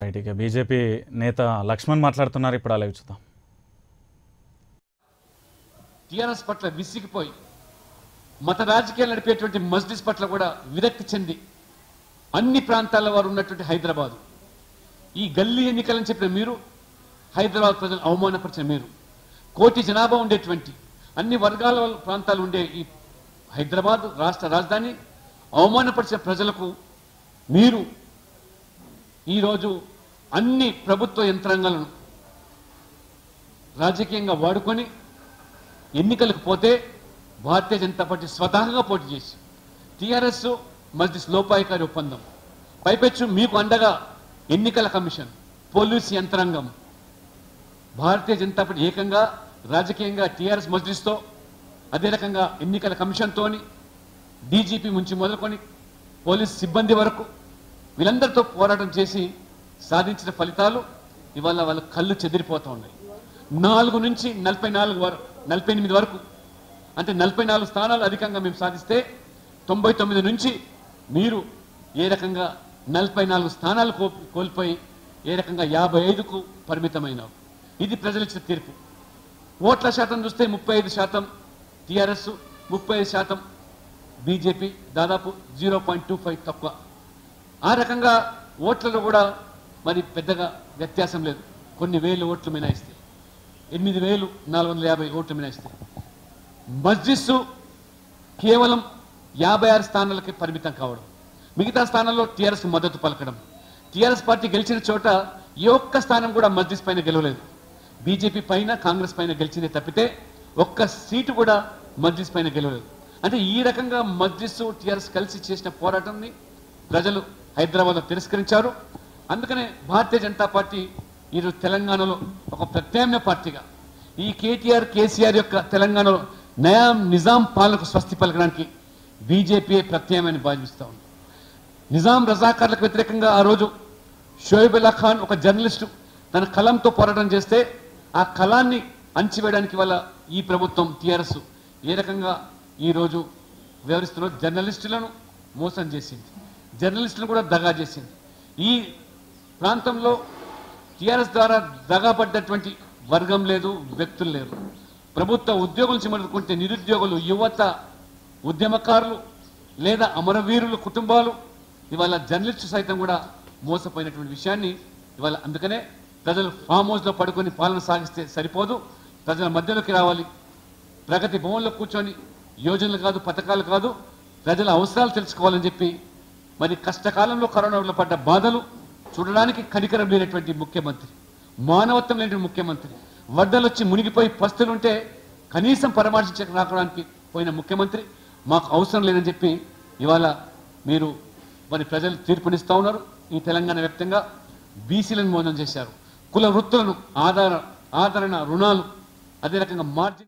Right ఇక BJP నేత లక్ష్మణ్ మాట్లాడుతున్నారు. ఇప్పుడు అలా చూద్దాం టీఆర్ఎస్ పట్ల విసిగిపోయి మత రాజకీయాలు నడిపేటువంటి మజ్లిస్ పట్ల కూడా విరక్తి చెంది అన్ని ప్రాంతాల వారు ఉన్నటువంటి హైదరాబాద్. ఈ గల్లీ ఎన్నికలని చెప్పిన మీరు హైదరాబాద్ ప్రజలు అవమానపరిచిన మీరు కోటి జనాభా ఉండేటువంటి అన్ని వర్గాల ప్రాంతాలు ఉండే ఈ హైదరాబాద్ రాష్ట్ర రాజధాని అవమానపరిచిన ప్రజలకు మీరు ఈరోజు అన్ని ప్రభుత్వ యంత్రాంగాలను రాజకీయంగా వాడుకొని ఎన్నికలకు పోతే భారతీయ జనతా పార్టీ స్వతహాగా పోటీ చేసి టీఆర్ఎస్ మజ్లిస్ లోపాయకారి ఒప్పందం. పైపెచ్చు మీకు అండగా ఎన్నికల కమిషన్ పోలీస్ యంత్రాంగం. భారతీయ జనతా పార్టీ ఏకంగా రాజకీయంగా టీఆర్ఎస్ మజ్లిస్తో అదే రకంగా ఎన్నికల కమిషన్తోని డీజీపీ నుంచి మొదలుకొని పోలీస్ సిబ్బంది వరకు వీళ్ళందరితో పోరాటం చేసి సాధించిన ఫలితాలు ఇవాళ వాళ్ళ కళ్ళు చెదిరిపోతూ ఉన్నాయి. నాలుగు నుంచి నలభై నాలుగు వరకు నలభై ఎనిమిది వరకు అంటే నలభై నాలుగు స్థానాలు అధికంగా మేము సాధిస్తే తొంభై తొమ్మిది నుంచి మీరు ఏ రకంగా నలభై నాలుగు స్థానాలు కోల్పోయి ఏ రకంగా యాభై ఐదుకు పరిమితమైన ఇది ప్రజలిచ్చిన తీర్పు. ఓట్ల శాతం చూస్తే ముప్పై ఐదు శాతం టీఆర్ఎస్ ముప్పై ఐదు శాతం బీజేపీ దాదాపు జీరో పాయింట్ టూ ఫైవ్ తక్కువ. ఆ రకంగా ఓట్లలో కూడా మరి పెద్దగా వ్యత్యాసం లేదు. కొన్ని వేలు ఓట్లు మినాయిస్తాయి ఎనిమిది వేలు నాలుగు వందల యాభై ఓట్లు మినాయిస్తాయి మస్జిస్సు కేవలం యాభై ఆరు స్థానాలకి పరిమితం కావడం మిగతా స్థానాల్లో టీఆర్ఎస్ మద్దతు పలకడం టీఆర్ఎస్ పార్టీ గెలిచిన చోట ఏ ఒక్క స్థానం కూడా మస్జిద్ పైన గెలవలేదు. బీజేపీ పైన కాంగ్రెస్ పైన గెలిచిందే తప్పితే ఒక్క సీటు కూడా మస్జిద్ పైన గెలవలేదు. అంటే ఈ రకంగా మస్జిద్ టీఆర్ఎస్ కలిసి చేసిన పోరాటాన్ని ప్రజలు హైదరాబాద్లో తిరస్కరించారు. అందుకనే భారతీయ జనతా పార్టీ ఈరోజు తెలంగాణలో ఒక ప్రత్యామ్నాయ పార్టీగా. ఈ కేటీఆర్ కేసీఆర్ యొక్క తెలంగాణలో నయాం నిజాం పాలనకు స్వస్తి పలకడానికి బీజేపీ ప్రత్యామ్నాయాన్ని భావిస్తూ ఉంది. నిజాం రజాకార్లకు వ్యతిరేకంగా ఆ రోజు షోయబుల్లా ఖాన్ ఒక జర్నలిస్టు తన కలంతో పోరాటం చేస్తే ఆ కళాన్ని అణచివేయడానికి వల్ల ఈ ప్రభుత్వం టీఆర్ఎస్ ఏ రకంగా ఈరోజు వివరిస్తున్న జర్నలిస్టులను మోసం చేసింది. జర్నలిస్టులను కూడా దగా చేసింది. ఈ ప్రాంతంలో టీఆర్ఎస్ ద్వారా దగాపడ్డటువంటి వర్గం లేదు వ్యక్తులు లేరు. ప్రభుత్వ ఉద్యోగులు నుంచి నిరుద్యోగులు యువత ఉద్యమకారులు లేదా అమరవీరుల కుటుంబాలు ఇవాళ జర్నలిస్టు సైతం కూడా మోసపోయినటువంటి విషయాన్ని ఇవాళ అందుకనే ప్రజలు ఫామ్ హౌస్లో పడుకొని పాలన సాగిస్తే సరిపోదు. ప్రజల మధ్యలోకి రావాలి. ప్రగతి భవన్లో కూర్చొని యోజనలు కాదు పథకాలు కాదు ప్రజల అవసరాలు తెలుసుకోవాలని చెప్పి మరి కష్టకాలంలో కరోనా వల్ల పడ్డ బాధలు చూడడానికి కనికరం లేనటువంటి ముఖ్యమంత్రి మానవత్వం లేని ముఖ్యమంత్రి వడ్డలు వచ్చి మునిగిపోయి పస్తులుంటే కనీసం పరామర్శించక రావడానికి పోయిన ముఖ్యమంత్రి మాకు అవసరం లేదని చెప్పి ఇవాళ మీరు మరి ప్రజలు తీర్పునిస్తూ ఉన్నారు. ఈ తెలంగాణ వ్యాప్తంగా బీసీలను మోసం చేశారు. కుల వృత్తులను ఆధార ఆదరణ రుణాలు అదే రకంగా మార్జిన్